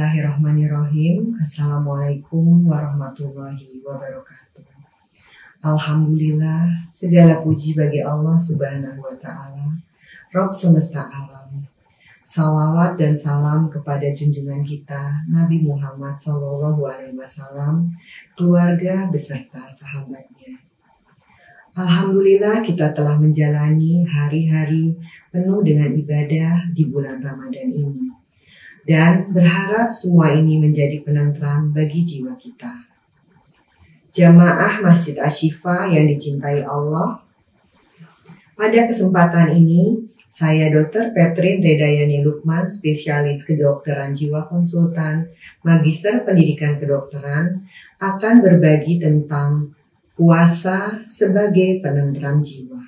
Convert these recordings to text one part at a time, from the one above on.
Bismillahirrahmanirrahim. Assalamualaikum warahmatullahi wabarakatuh. Alhamdulillah, segala puji bagi Allah Subhanahu wa Ta'ala, Rob semesta alam. Salawat dan salam kepada junjungan kita, Nabi Muhammad Wasallam, keluarga beserta sahabatnya. Alhamdulillah, kita telah menjalani hari-hari penuh dengan ibadah di bulan Ramadan ini dan berharap semua ini menjadi penentram bagi jiwa kita. Jamaah Masjid Ashifa yang dicintai Allah, pada kesempatan ini saya Dr. Petrin Redayani Lukman, spesialis kedokteran jiwa konsultan, magister pendidikan kedokteran, akan berbagi tentang puasa sebagai penentram jiwa.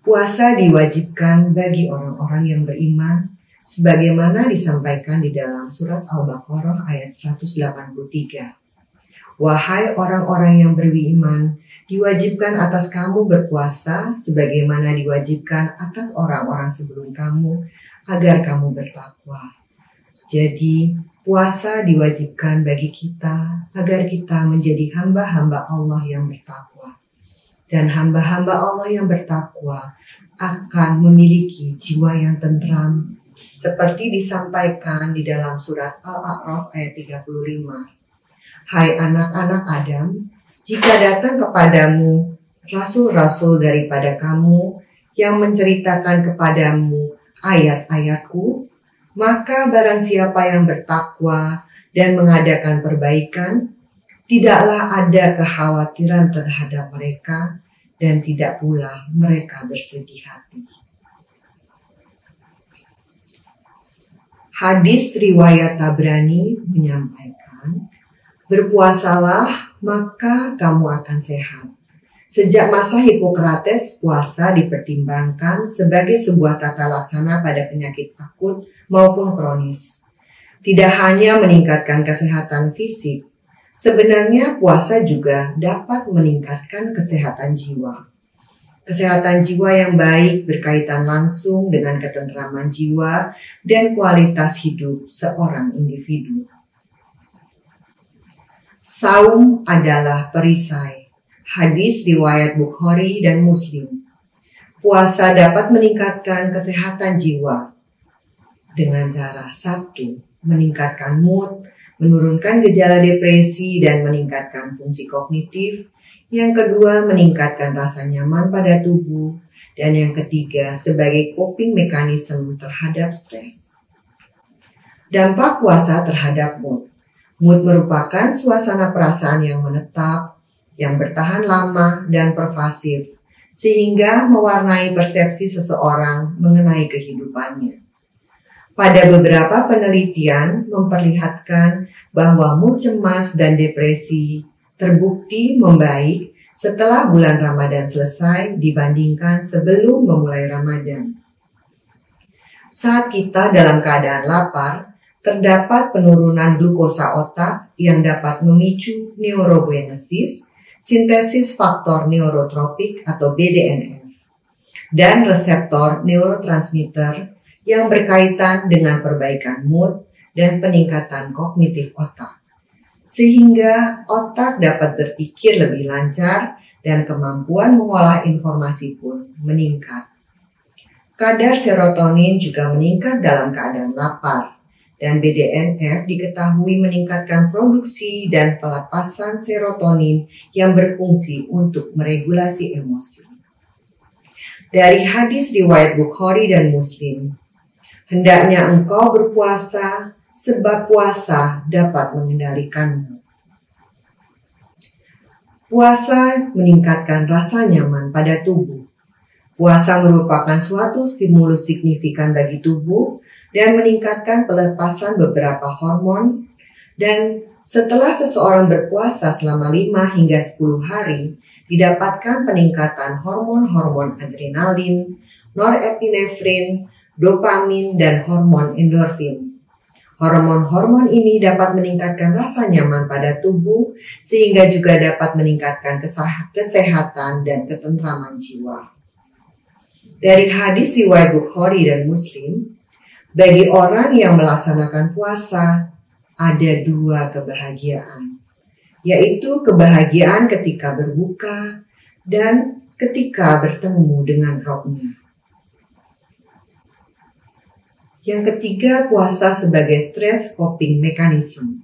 Puasa diwajibkan bagi orang-orang yang beriman sebagaimana disampaikan di dalam surat Al-Baqarah ayat 183. Wahai orang-orang yang beriman, diwajibkan atas kamu berpuasa sebagaimana diwajibkan atas orang-orang sebelum kamu agar kamu bertakwa. Jadi, puasa diwajibkan bagi kita agar kita menjadi hamba-hamba Allah yang bertakwa. Dan hamba-hamba Allah yang bertakwa akan memiliki jiwa yang tentram, seperti disampaikan di dalam surat Al-A'raf ayat 35. Hai anak-anak Adam, jika datang kepadamu rasul-rasul daripada kamu yang menceritakan kepadamu ayat-ayatku, maka barang siapa yang bertakwa dan mengadakan perbaikan, tidaklah ada kekhawatiran terhadap mereka dan tidak pula mereka bersedih hati. Hadis riwayat Tabrani menyampaikan, berpuasalah maka kamu akan sehat. Sejak masa Hippocrates, puasa dipertimbangkan sebagai sebuah tata laksana pada penyakit akut maupun kronis. Tidak hanya meningkatkan kesehatan fisik, sebenarnya puasa juga dapat meningkatkan kesehatan jiwa. Kesehatan jiwa yang baik berkaitan langsung dengan ketentraman jiwa dan kualitas hidup seorang individu. Saum adalah perisai. Hadis riwayat Bukhari dan Muslim. Puasa dapat meningkatkan kesehatan jiwa dengan cara satu, meningkatkan mood, menurunkan gejala depresi dan meningkatkan fungsi kognitif yang kedua, meningkatkan rasa nyaman pada tubuh. Dan yang ketiga, sebagai coping mekanisme terhadap stres. Dampak puasa terhadap mood. Mood merupakan suasana perasaan yang menetap, yang bertahan lama dan pervasif, sehingga mewarnai persepsi seseorang mengenai kehidupannya. Pada beberapa penelitian memperlihatkan bahwa mood cemas dan depresi terbukti membaik setelah bulan Ramadan selesai dibandingkan sebelum memulai Ramadan. Saat kita dalam keadaan lapar, terdapat penurunan glukosa otak yang dapat memicu neurogenesis, sintesis faktor neurotropik atau BDNF, dan reseptor neurotransmitter yang berkaitan dengan perbaikan mood dan peningkatan kognitif otak sehingga otak dapat berpikir lebih lancar dan kemampuan mengolah informasi pun meningkat. Kadar serotonin juga meningkat dalam keadaan lapar, dan BDNF diketahui meningkatkan produksi dan pelepasan serotonin yang berfungsi untuk meregulasi emosi. Dari hadis riwayat Bukhari dan Muslim, hendaknya engkau berpuasa sebab puasa dapat mengendalikanmu. Puasa meningkatkan rasa nyaman pada tubuh. Puasa merupakan suatu stimulus signifikan bagi tubuh dan meningkatkan pelepasan beberapa hormon dan setelah seseorang berpuasa selama 5 hingga 10 hari, didapatkan peningkatan hormon-hormon adrenalin, norepinefrin, dopamin, dan hormon endorfin. Hormon-hormon ini dapat meningkatkan rasa nyaman pada tubuh sehingga juga dapat meningkatkan kesehatan dan ketentraman jiwa. Dari hadis riwayat Bukhari dan Muslim, Bagi orang yang melaksanakan puasa, ada dua kebahagiaan, yaitu kebahagiaan ketika berbuka dan ketika bertemu dengan rohnya. Yang ketiga, puasa sebagai stress coping mechanism.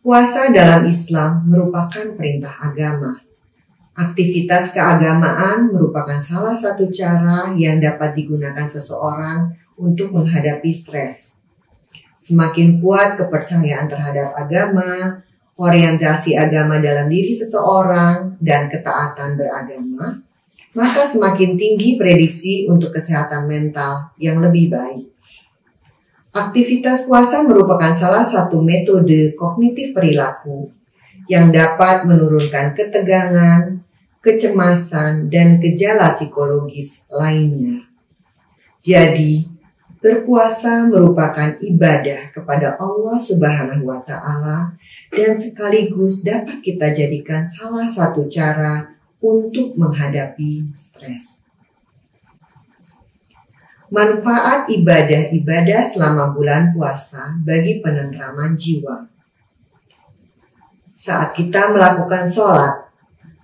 Puasa dalam Islam merupakan perintah agama. Aktivitas keagamaan merupakan salah satu cara yang dapat digunakan seseorang untuk menghadapi stres. Semakin kuat kepercayaan terhadap agama, orientasi agama dalam diri seseorang, dan ketaatan beragama, maka semakin tinggi prediksi untuk kesehatan mental yang lebih baik. Aktivitas puasa merupakan salah satu metode kognitif perilaku yang dapat menurunkan ketegangan, kecemasan, dan gejala psikologis lainnya. Jadi, Berpuasa merupakan ibadah kepada Allah Subhanahu wa Ta'ala, dan sekaligus dapat kita jadikan salah satu cara untuk menghadapi stres. Manfaat ibadah-ibadah selama bulan puasa bagi penentraman jiwa. Saat kita melakukan sholat,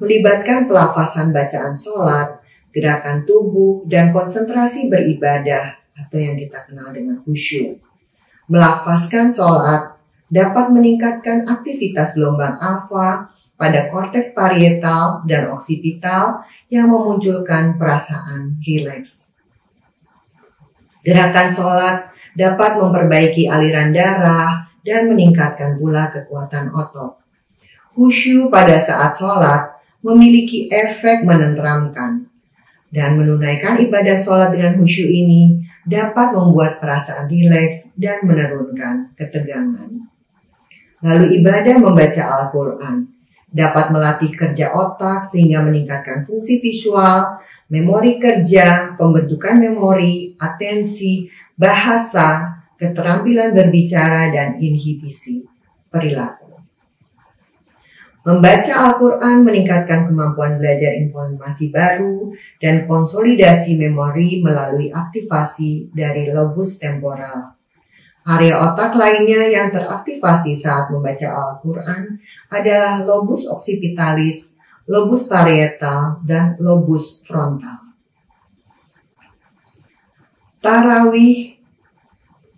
melibatkan pelafasan bacaan sholat, gerakan tubuh, dan konsentrasi beribadah atau yang kita kenal dengan khusyuk. Melafazkan sholat dapat meningkatkan aktivitas gelombang alfa pada korteks parietal dan oksipital yang memunculkan perasaan rileks. Gerakan sholat dapat memperbaiki aliran darah dan meningkatkan pula kekuatan otot. Khusyuk pada saat sholat memiliki efek menenteramkan dan menunaikan ibadah sholat dengan khusyuk ini dapat membuat perasaan rileks dan menurunkan ketegangan. Lalu ibadah membaca Al-Quran dapat melatih kerja otak sehingga meningkatkan fungsi visual, memori kerja, pembentukan memori, atensi, bahasa, keterampilan berbicara, dan inhibisi perilaku. Membaca Al-Quran meningkatkan kemampuan belajar informasi baru dan konsolidasi memori melalui aktivasi dari lobus temporal. Area otak lainnya yang teraktivasi saat membaca Al-Quran adalah lobus occipitalis, lobus parietal, dan lobus frontal. Tarawih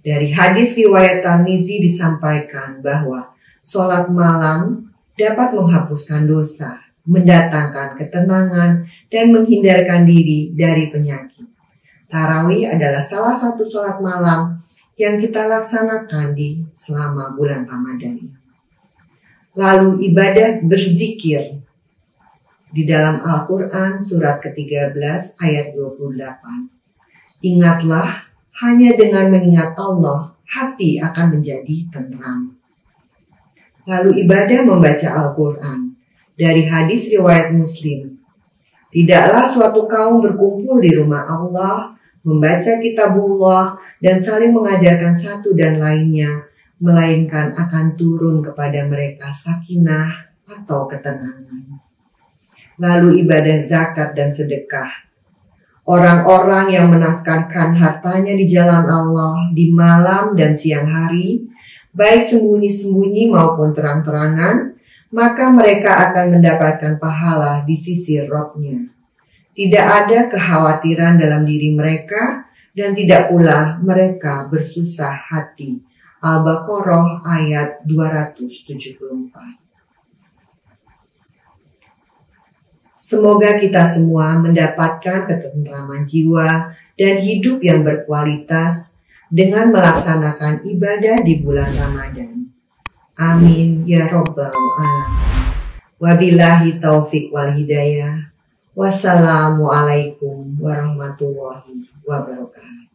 dari hadis riwayat Tarmizi disampaikan bahwa sholat malam dapat menghapuskan dosa, mendatangkan ketenangan, dan menghindarkan diri dari penyakit. Tarawih adalah salah satu sholat malam yang kita laksanakan di selama bulan Ramadan. Lalu ibadah berzikir di dalam Al-Quran surat ke-13 ayat 28. Ingatlah hanya dengan mengingat Allah hati akan menjadi tenang lalu ibadah membaca Al-Quran. Dari hadis riwayat Muslim, tidaklah suatu kaum berkumpul di rumah Allah, membaca kitabullah, dan saling mengajarkan satu dan lainnya, melainkan akan turun kepada mereka sakinah atau ketenangan. Lalu ibadah zakat dan sedekah. Orang-orang yang menafkahkan hartanya di jalan Allah di malam dan siang hari, baik sembunyi-sembunyi maupun terang-terangan, maka mereka akan mendapatkan pahala di sisi rohnya. Tidak ada kekhawatiran dalam diri mereka dan tidak pula mereka bersusah hati. Al-Baqarah ayat 274. Semoga kita semua mendapatkan ketentraman jiwa dan hidup yang berkualitas dengan melaksanakan ibadah di bulan Ramadan. Amin ya robbal alamin. Wabillahi taufik wal hidayah. Wassalamualaikum warahmatullahi wabarakatuh.